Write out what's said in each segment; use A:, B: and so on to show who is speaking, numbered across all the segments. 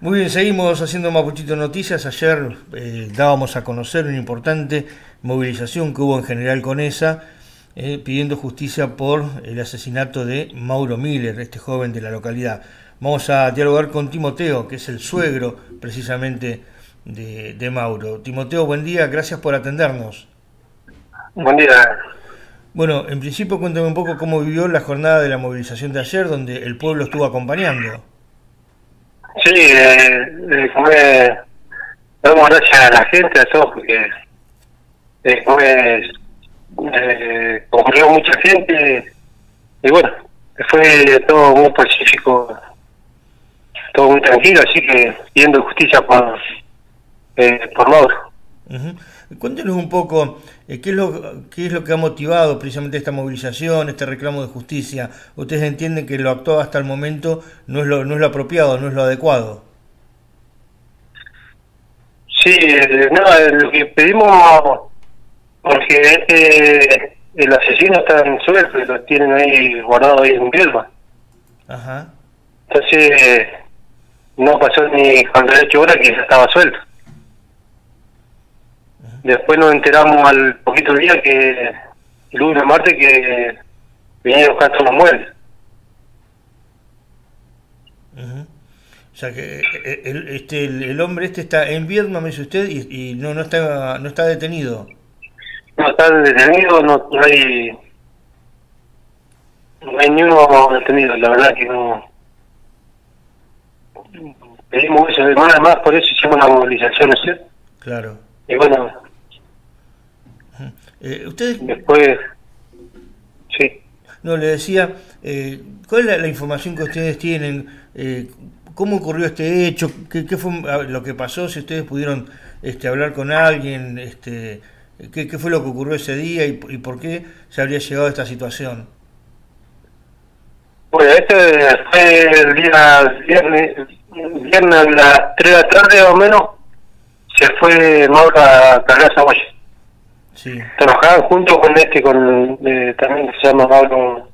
A: Muy bien, seguimos haciendo Mapuchito Noticias. Ayer eh, dábamos a conocer una importante movilización que hubo en General Conesa eh, pidiendo justicia por el asesinato de Mauro Miller, este joven de la localidad. Vamos a dialogar con Timoteo, que es el suegro precisamente de, de Mauro. Timoteo, buen día, gracias por atendernos.
B: Buen día.
A: Bueno, en principio cuéntame un poco cómo vivió la jornada de la movilización de ayer, donde el pueblo estuvo acompañando.
B: Sí, eh, eh, fue, damos gracias a la gente, a todos, porque eh, fue, eh, mucha gente y bueno, fue todo muy pacífico, todo muy tranquilo, así que pidiendo justicia por, eh, por Mauro.
A: Cuéntenos un poco eh, qué, es lo, qué es lo que ha motivado precisamente esta movilización, este reclamo de justicia. Ustedes entienden que lo actuado hasta el momento no es lo, no es lo apropiado, no es lo adecuado.
B: Sí, eh, no, lo que pedimos, porque este, el asesino está en suelto y lo tienen ahí guardado ahí en Bielma.
A: Ajá.
B: Entonces, no pasó ni con derecho hora que ya estaba suelto. Después nos enteramos al poquito día que el lunes martes que vinieron a buscar los muebles.
A: O sea que eh, el, este, el, el, hombre este está en Vietnam, me dice usted, y, y, no no está no está detenido.
B: No está detenido, no, no hay no hay ni uno detenido, la verdad que no. Pedimos eso, además por eso hicimos la movilización, ¿sí?
A: Claro.
B: Y bueno,
A: eh, ¿Ustedes?
B: Después, sí.
A: No, le decía, eh, ¿cuál es la, la, información que ustedes tienen? Eh, ¿Cómo ocurrió este hecho? ¿Qué, ¿Qué, fue lo que pasó? Si ustedes pudieron este, hablar con alguien, este, ¿qué, ¿qué, fue lo que ocurrió ese día y, y, por qué se habría llegado a esta situación?
B: Bueno, este fue el día viernes, viernes a las 3 de la tarde o menos, se fue Mauro a cargar esa olla.
A: Sí.
B: Trabajaban junto con este, con eh, también que se llama Pablo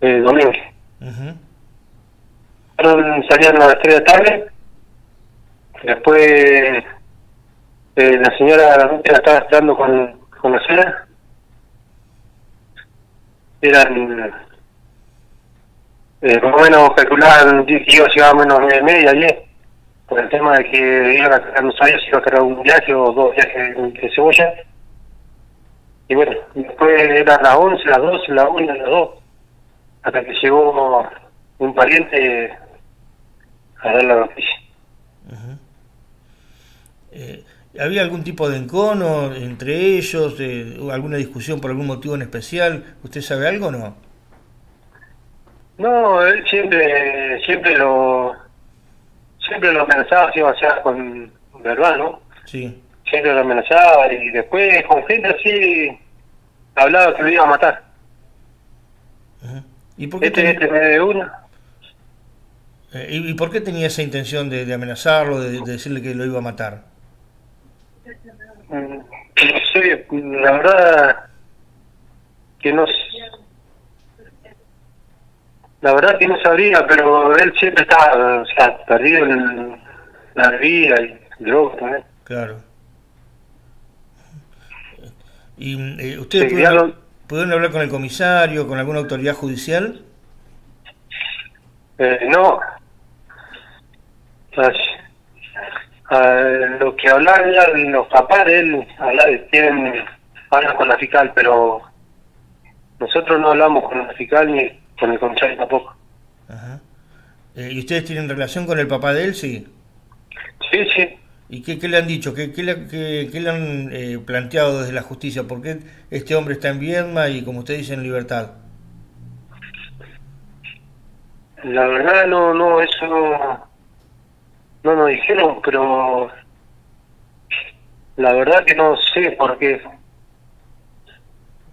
B: eh, Domínguez.
A: Uh -huh.
B: Salían a las 3 de la tarde. Después eh, la señora la estaba esperando con, con la cena. Eran eh, más o menos calculaban que iba a menos nueve y media, 10 por el tema de que iban a no sabía si iba a cargar un viaje o dos viajes de cebolla y bueno, después eran las 11, las 12, las 1, las 2, hasta que llegó un pariente a dar la noticia.
A: Uh -huh. eh, ¿Había algún tipo de encono entre ellos? Eh, ¿Alguna discusión por algún motivo en especial? ¿Usted sabe algo o no?
B: No, él siempre, siempre lo, siempre lo amenazaba, si iba a ser con verbal, ¿no?
A: Sí
B: siempre lo amenazaba y después con gente así hablaba que lo iba a matar.
A: ¿Y por qué
B: este,
A: tenía...
B: este me de una.
A: Eh, ¿y, ¿Y por qué tenía esa intención de, de amenazarlo, de, de, decirle que lo iba a matar?
B: Mm, no sé, la verdad que no la verdad que no sabría, pero él siempre estaba o sea, perdido en la bebida y drogas también.
A: Claro. ¿Y eh, ustedes sí, pudieron, lo... pudieron, hablar con el comisario, con alguna autoridad judicial?
B: Eh, no. Pues, lo que hablan los papás de él, hablan, tienen, hablan con la fiscal, pero nosotros no hablamos con la fiscal ni con el comisario tampoco.
A: Ajá. Eh, ¿Y ustedes tienen relación con el papá de él, sí?
B: Sí, sí.
A: ¿Y qué, qué, le han dicho? ¿Qué, qué, le, qué, qué le, han eh, planteado desde la justicia? ¿Por qué este hombre está en Viedma y, como usted dice, en libertad?
B: La verdad, no, no, eso no, no nos dijeron, pero la verdad que no sé por qué.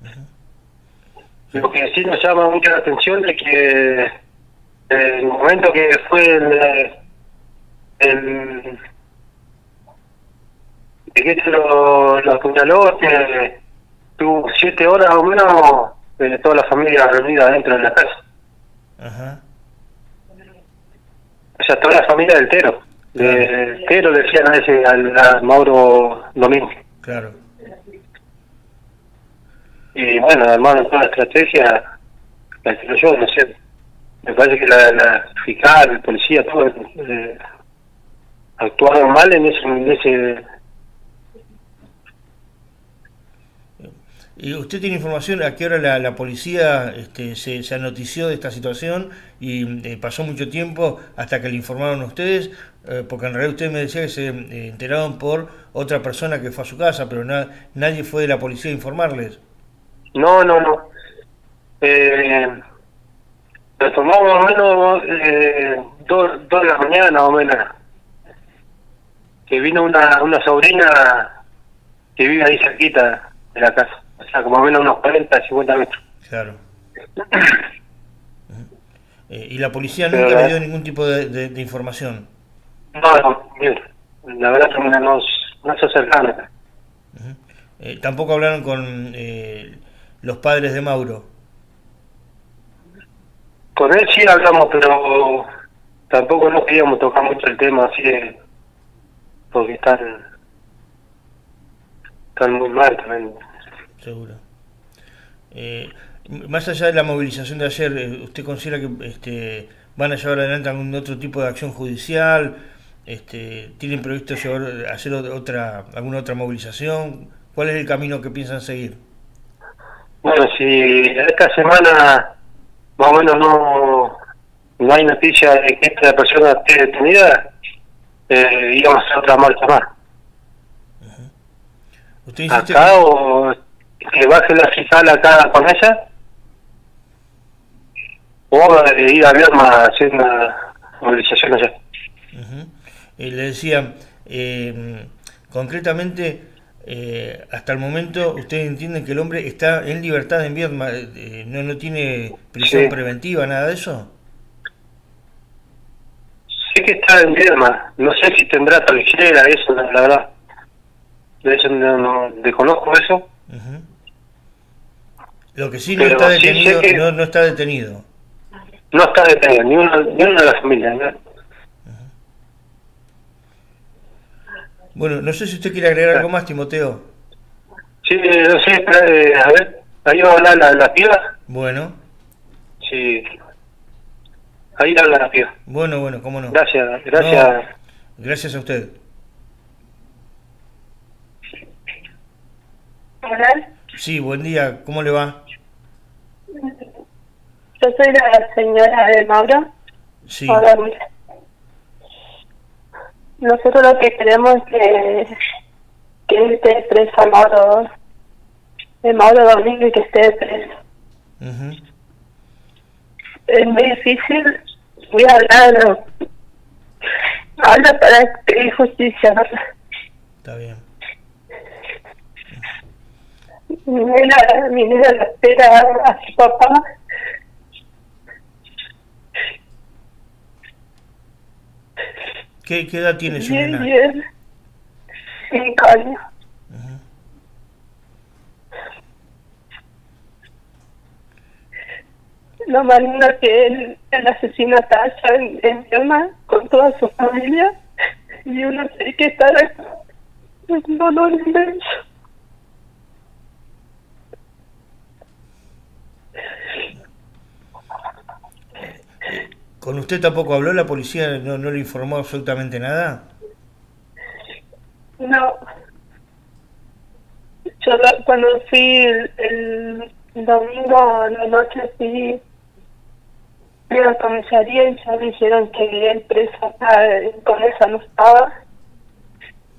B: Uh -huh. Lo que sí nos llama mucho la atención es que el momento que fue el, el se lo, lo apuñaló, que tuvo siete horas o menos de toda la familia reunida dentro de la casa.
A: Ajá.
B: O sea, toda la familia del Tero. De Tero le decían a ese, al, a Mauro Domingo.
A: Claro.
B: Y bueno, armaron toda la estrategia, la yo, no sé. Me parece que la, la fiscal, el policía, todo, eh, actuaron mal en ese, en ese
A: ¿Y usted tiene información a qué hora la, policía este, se, se anotició de esta situación y eh, pasó mucho tiempo hasta que le informaron a ustedes? Eh, porque en realidad usted me decía que se eh, enteraron por otra persona que fue a su casa, pero na, nadie fue de la policía a informarles.
B: No, no, no. Lo tomamos más o menos dos, dos de la mañana, o menos. Que vino una, una sobrina que vive ahí cerquita de la casa. O sea, como menos unos 40, 50 metros.
A: Claro. eh, y la policía nunca Pero, le dio ningún tipo de, de, de información.
B: No, no, la verdad que no, no se acercaron acá.
A: Uh -huh. eh, tampoco hablaron con eh, los padres de Mauro.
B: Con él sí hablamos, pero tampoco no queríamos tocar mucho el tema así de, porque están están muy mal también
A: seguro. Eh, más allá de la movilización de ayer, eh, ¿usted considera que este, van a llevar adelante algún otro tipo de acción judicial? Este, ¿Tienen previsto llevar, hacer otra alguna otra movilización? ¿Cuál es el camino que piensan seguir?
B: Bueno, si esta semana más o menos no, no hay noticia de que esta persona esté detenida, eh, íbamos a hacer otra marcha más. ¿Usted ¿Acá que... o que baje la fiscal acá con ella o ir a Vierma a hacer una movilización allá.
A: Uh -huh. eh, le decía, eh, concretamente, eh, hasta el momento, ¿ustedes entienden que el hombre está en libertad en Vierma? Eh, ¿no, ¿No tiene prisión sí. preventiva, nada de eso?
B: Sé que está en Vierma, no sé si tendrá tolillera, eso, la, verdad. De eso no, no desconozco eso. Uh -huh.
A: Lo que sí no Pero está detenido, sí no, no, está detenido.
B: No está detenido, ni uno, ni uno de la familia. ¿no?
A: Bueno, no sé si usted quiere agregar algo más, Timoteo.
B: Sí, no sé, eh, a ver, ahí va a hablar la, la piba.
A: Bueno.
B: Sí. Ahí habla la piba.
A: Bueno, bueno, cómo no.
B: Gracias, gracias. No,
A: gracias a usted.
C: Hola.
A: Sí, buen día, ¿cómo le va?
C: Yo soy la señora de Mauro.
A: Sí.
C: Hola, Nosotros lo que queremos es que, que esté preso Mauro, de Mauro Domingo y que esté preso.
A: Uh -huh.
C: Es muy difícil, voy a hablar, habla para que justicia.
A: Está bien.
C: Mi nena, mi nena la espera a su papá.
A: ¿Qué, qué edad tiene su
C: bien,
A: nena?
C: Bien, cinco años. Lo maligno que el, el asesino allá en, en Yoma con toda su familia y uno tiene que estar acá. Es un dolor inmenso.
A: ¿Con usted tampoco habló la policía? ¿No, no le informó absolutamente nada?
C: No. Yo cuando fui el, el domingo a la noche fui a la comisaría y ya me dijeron que el preso con esa no estaba.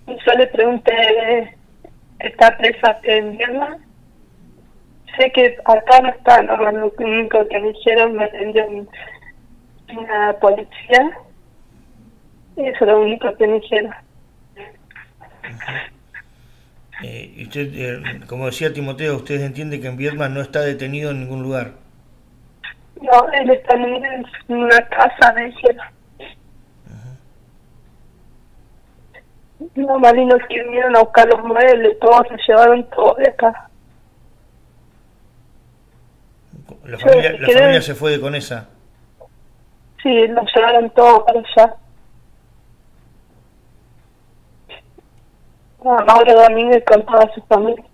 C: Y yo le pregunté, ¿está presa en Vierna? Sé que acá no está, no, lo único que me dijeron me atendió una policía. Eso es lo único que me dijeron.
A: Eh, y usted, eh, como decía Timoteo, usted entiende que en Vietma no está detenido en ningún lugar.
C: No, él está en una casa. Uh -huh. Los marinos que vinieron a buscar los muebles, todos se llevaron todo de acá.
A: La familia, la familia se fue de con esa.
C: Sí, nos llevaron todo para allá. A Mauro Domínguez con toda su familia.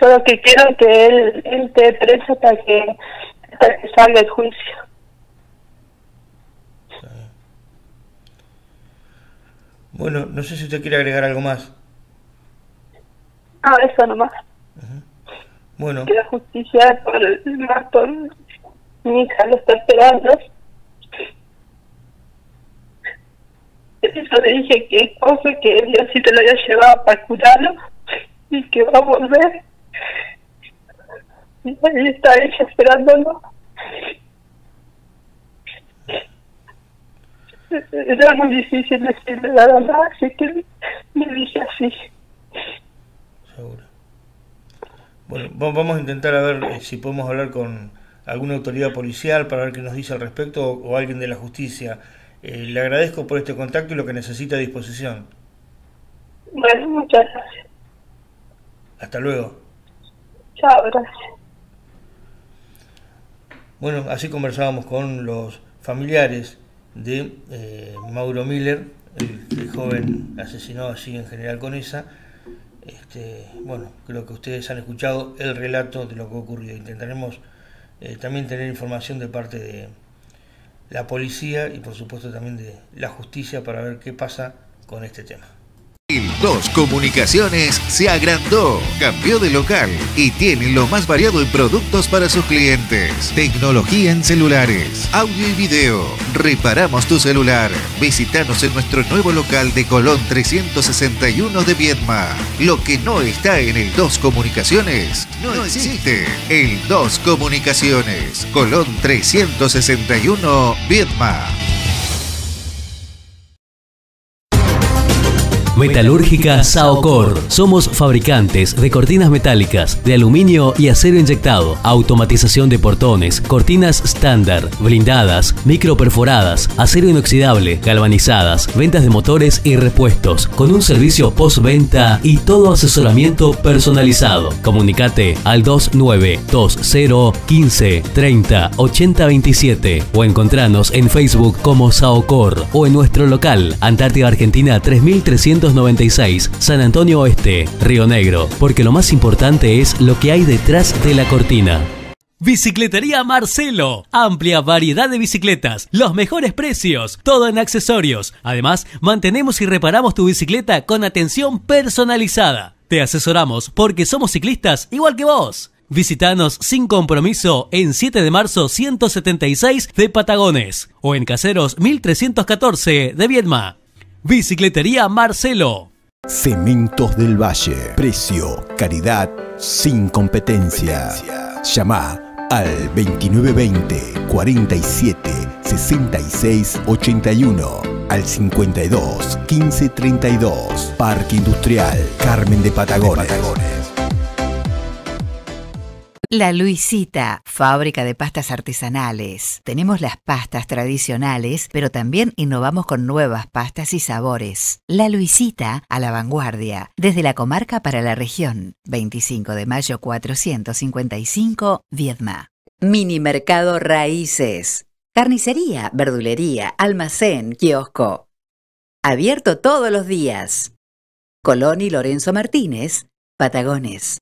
C: Yo lo que quiero es que él, él esté preso hasta que, hasta que salga el juicio.
A: Bueno, no sé si usted quiere agregar algo más.
C: Ah, eso nomás.
A: Bueno,
C: Que la justicia por, más por mi hija lo está esperando. Eso le dije que cosa que te lo había llevado para curarlo y que va a volver. Y ahí está ella esperándolo. Era muy difícil decirle la verdad, así que le dije así.
A: seguro. Bueno, va- vamos a intentar a ver eh, si podemos hablar con alguna autoridad policial para ver qué nos dice al respecto o, o alguien de la justicia. Eh, le agradezco por este contacto y lo que necesita a disposición.
C: Bueno, muchas gracias.
A: Hasta luego.
C: Chao, gracias.
A: Bueno, así conversábamos con los familiares de eh, Mauro Miller, el, el joven asesinado allí en General Conesa. Este, bueno, creo que ustedes han escuchado el relato de lo que ha ocurrido. Intentaremos eh, también tener información de parte de la policía y por supuesto también de la justicia para ver qué pasa con este tema.
D: El 2 Comunicaciones se agrandó, cambió de local y tiene lo más variado en productos para sus clientes. Tecnología en celulares, audio y video. Reparamos tu celular. Visítanos en nuestro nuevo local de Colón 361 de Viedma. Lo que no está en el 2 Comunicaciones no existe. El 2 Comunicaciones, Colón 361 Viedma.
E: Metalúrgica Saocor. Somos fabricantes de cortinas metálicas, de aluminio y acero inyectado, automatización de portones, cortinas estándar, blindadas, microperforadas, acero inoxidable, galvanizadas, ventas de motores y repuestos, con un servicio postventa y todo asesoramiento personalizado. Comunicate al 2920 15 30 80 27 o encontranos en Facebook como Saocor o en nuestro local Antártida Argentina 3396 San Antonio Oeste, Río Negro, porque lo más importante es lo que hay detrás de la cortina. Bicicletería Marcelo. Amplia variedad de bicicletas, los mejores precios, todo en accesorios. Además, mantenemos y reparamos tu bicicleta con atención personalizada. Te asesoramos porque somos ciclistas igual que vos. Visítanos sin compromiso en 7 de marzo 176 de Patagones o en Caseros 1314 de Viedma. Bicicletería Marcelo.
F: Cementos del Valle. Precio, calidad, sin competencia. Llama al 2920 47 66 81 al 52 15 32 Parque Industrial Carmen de Patagones.
G: La Luisita, fábrica de pastas artesanales. Tenemos las pastas tradicionales, pero también innovamos con nuevas pastas y sabores. La Luisita, a la vanguardia, desde la comarca para la región. 25 de mayo 455, Viedma. Mini Mercado Raíces. Carnicería, verdulería, almacén, kiosco. Abierto todos los días. Colón y Lorenzo Martínez, Patagones.